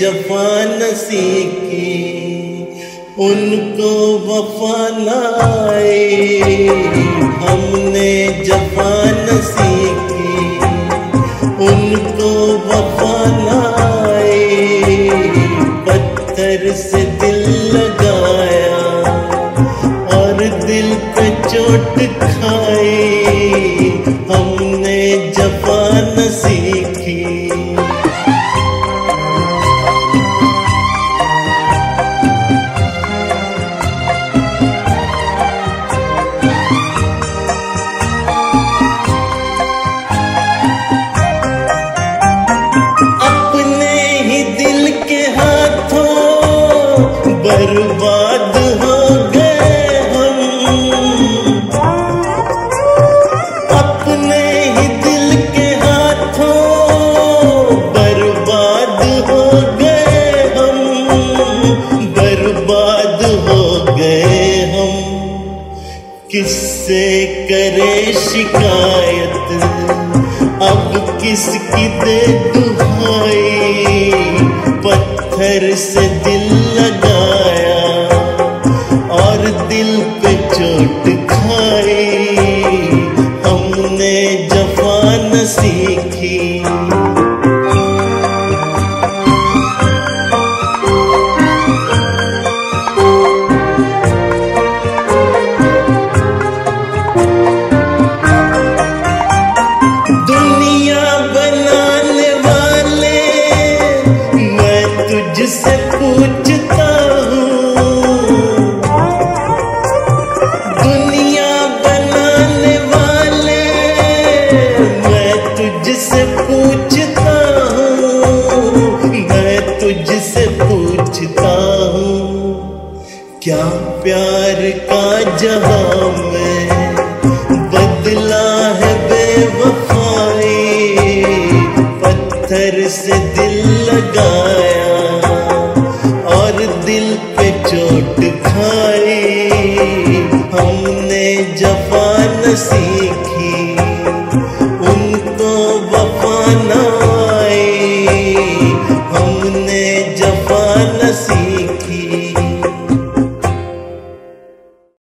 जफान सीखी उनको वफा लाई हमने जफान सीखी उनको वफा लाई पत्थर से दिल लगाया और दिल पे चोट बर्बाद हो गए हम। अपने ही दिल के हाथों बर्बाद हो गए हम। बर्बाद हो गए हम। किससे करे शिकायत? अब किसकी दे दुहाई? पत्थर से दिल लगाया सीखी क्या प्यार का जहाँ में बदला है बेवफाई, पत्थर से दिल लगाया और दिल पे चोट खाई। हमने जवान सीखी